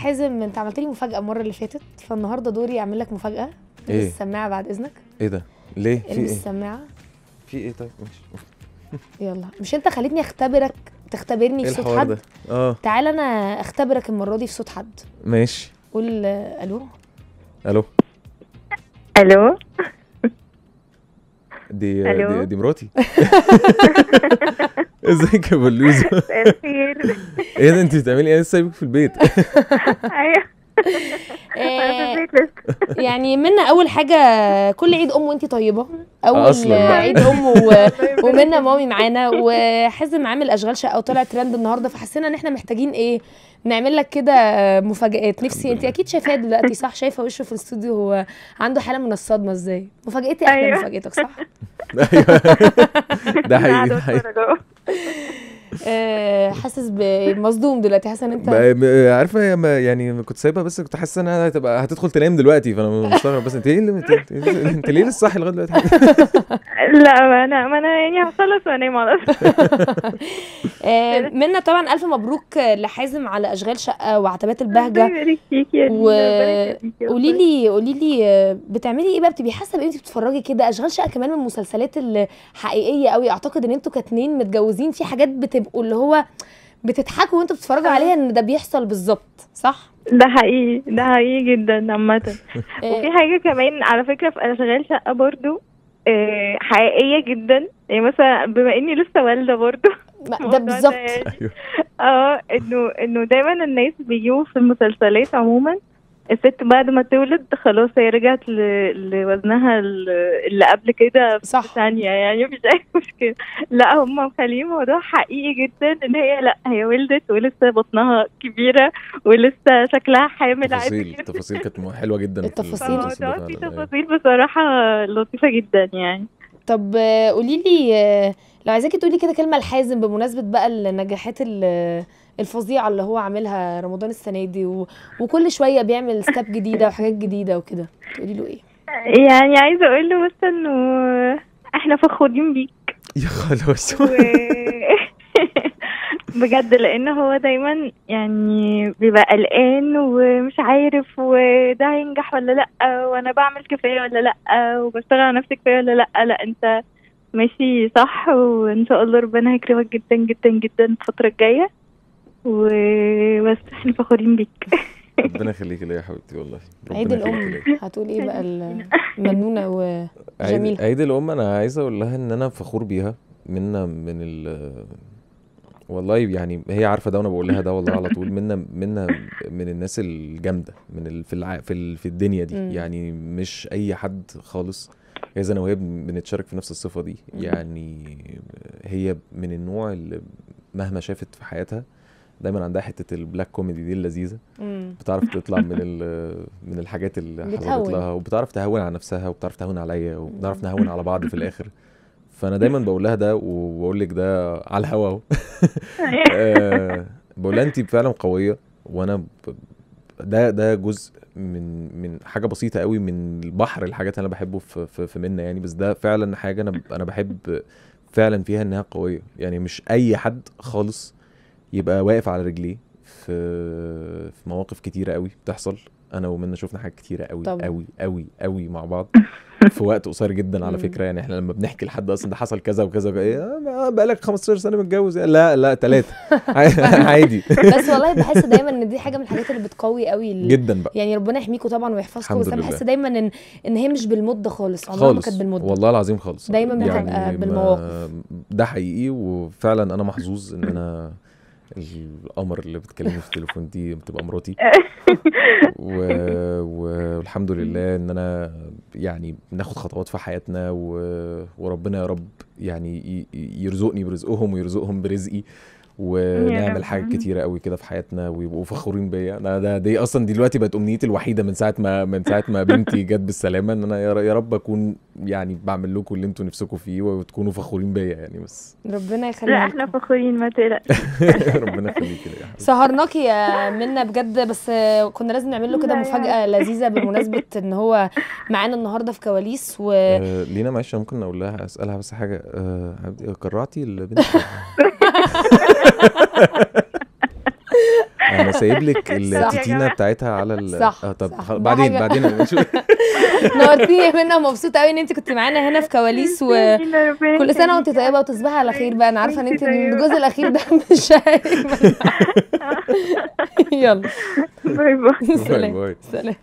حازم انت عملت لي مفاجأة المرة اللي فاتت فالنهاردة دوري أعمل لك مفاجأة إيه؟ البس السماعة بعد إذنك. إيه ده؟ ليه؟ في إيه؟ السماعة. في إيه؟ طيب ماشي. يلا. مش أنت خليتني أختبرك تختبرني إيه في صوت الحوار حد؟ ده؟ آه. تعال أنا أختبرك المرة دي في صوت حد. ماشي. قول آه، ألو. ألو. ألو. دي؟ دي, دي مراتي. إزيك يا بلوزه مساء الخير. إيه ده أنت بتعملي إيه؟ أنا لسه سايبك في البيت. أيوه. آه، يعني منا أول حاجة كل عيد أم وانت طيبة. أول أصلاً. آه،. عيد أم و... ومنا مامي معانا. وحازم عامل أشغال شقة وطلع ترند النهارده. فحسينا إن إحنا محتاجين إيه؟ نعمل لك كده مفاجآت. نفسي انت أكيد شايفاه دلوقتي صح؟ شايفة وشه في الاستوديو هو عنده حالة من الصدمه إزاي؟ مفاجأتي أحلى أيوة. مفاجأتك صح؟ ده حقيقي ده حقيقي. آه، حاسس بمصدوم دلوقتي حاسه إن أنت عارفه هي ما- يعني كنت سايبها بس كنت حاسس إنها هتبقى هتدخل تنام دلوقتي فأنا مستغرب بس. أنت إيه اللي انت, ليه لسه صاحي لغاية دلوقتي؟ لا ما أنا ما أنا يعني هخلص وانام على طول. منا طبعا ألف مبروك لحازم على أشغال شقة وعتبات البهجة. قولي. لي قولي لي آه، بتعملي إيه بقى؟ بتبقي حاسة بإيه وانت بتتفرجي كده؟ أشغال شقة كمان من المسلسلات الحقيقية قوي أعتقد إن أنتوا كاتنين متجوزين في حاجات بتبقوا اللي هو بتضحكوا وأنتوا بتتفرجوا عليها إن ده بيحصل بالظبط صح؟ ده حقيقي ده حقيقي جدا عامة. آه، وفي حاجة كمان على فكرة في أشغال شقة برضو آه، حقيقية جدا. يعني مثلا بما إني لسه والدة برضو. ده بالظبط. أيوه. آه إنه إنه دايما الناس بيجيبوا في المسلسلات عموما الست بعد ما تولد خلاص هي رجعت ل- لوزنها ال- اللي قبل كده صح. ثانية. يعني مفيش أي مشكلة. لا هم مخلين الموضوع حقيقي جدا إن هي لا هي ولدت ولسه بطنها كبيرة ولسه شكلها حامل عادي. تفاصيل جدا التفاصيل كانت حلوة جدا في التفاصيل. فعلاً، أيوة. تفاصيل بصراحة لطيفة جدا يعني. طب آه، قولي لي آه، لو عايزاكي تقولي كده كلمة لحازم بمناسبة بقى النجاحات ال- الفظيعة اللي هو عاملها رمضان السنة دي و... وكل شوية بيعمل ستاب جديدة وحاجات جديدة وكده. تقولي له إيه؟ يعني عايزة أقول له بس إنه إحنا فخورين بيك. يا خلاص. و... بجد لأن هو دايما يعني بيبقى قلقان ومش عارف وده هينجح ولا لأ وأنا بعمل كفاية ولا لأ وبشتغل على نفسي كفاية ولا لأ لأ أنت ماشي صح. وإن شاء الله ربنا هيكرمك جدا جدا جدا الفترة الجاية. وبس إحنا فخورين بيك. ربنا يخليكي ليا يا حبيبتي والله. عيد الأم. ليا. هتقولي إيه بقى ال- منونة عيد, وجميله عيد الأم أنا عايز أقول لها إن أنا فخور بيها منا من ال والله يعني هي عارفة ده وأنا بقول لها ده والله على طول. منا منا من الناس الجامدة من ال في الع... في, ال... في الدنيا دي. يعني مش أي حد خالص. جايز أنا وهي بن- بنتشارك في نفس الصفة دي. يعني هي من النوع اللي مهما شافت في حياتها دايما عندها حتة ال black comedy دي اللذيذة. بتعرف تطلع من من الحاجات اللي حصلت. لها وبتعرف تهون على نفسها وبتعرف تهون عليا وبنعرف نهون على بعض في الآخر فأنا دايما بقول لها ده وبقول لك ده على الهوا أهو آه، بقول لها انت فعلا قوية وأنا. ده ده جزء من من حاجة بسيطة قوي من البحر الحاجات اللي أنا بحبه في في, في منا يعني. بس ده فعلا حاجة أنا أنا بحب فعلا فيها إنها قوية يعني. مش أي حد خالص يبقى واقف على رجليه في في مواقف كتيرة قوي بتحصل. أنا ومنى شفنا حاجات كتيرة قوي طبعا. قوي قوي قوي مع بعض في وقت قصير جدا على. فكرة يعني إحنا لما بنحكي لحد أصلا ده حصل كذا وكذا وكذا، إيه، ما بقالك 15 سنة متجوز لا لا ثلاثة بس عادي والله بحس دايما إن دي حاجة من الحاجات اللي بتقوي قوي جدا بقى يعني ربنا يحميكم طبعا ويحفظكم بس أنا. بحس دايما إن إن هي مش بالمدة خالص عمرها ما كانت بالمدة والله العظيم خالص دايما بتبقى ما- بالمواقف. ده حقيقي وفعلا أنا محظوظ إن أنا القمر اللي بتكلمني في التليفون دي بتبقى مراتي. و... والحمد لله إن أنا يعني بناخد خطوات في حياتنا و... وربنا يا رب يعني ي... يرزقني برزقهم ويرزقهم برزقي. ونعمل. حاجات كتيرة قوي كده في حياتنا ويبقوا فخورين بيا. أنا ده دي أصلا دلوقتي بقت أمنيتي الوحيدة من ساعة ما من ساعة ما بنتي جت بالسلامة إن أنا يا رب أكون يعني بعمل لكم اللي أنتوا نفسكم فيه وتكونوا فخورين بيا يعني بس. ربنا لا يخليها إحنا. فخورين ما تقلقش. ربنا يخليكي ليا يا حبيبتي. سهرناكي يا منا بجد بس كنا لازم نعمل له كده لا مفاجأة لذيذة بمناسبة إن هو معانا النهارده في كواليس و آه، لينا معلش أنا ممكن أقول لها أسألها بس حاجة. آه، كرعتي البنت؟ أنا سايب لك. التيتينا بتاعتها على ال صح، آه طب صح. بعدين. بعدين. نورتيني يا منى مبسوطة قوي إن انت كنت معانا هنا في كواليس وكل كل سنة وانت طيبة وتصبحي على خير بقى أنا عارفة إن انت. الجزء الأخير ده مش. يلا bye bye bye سلام bye سلام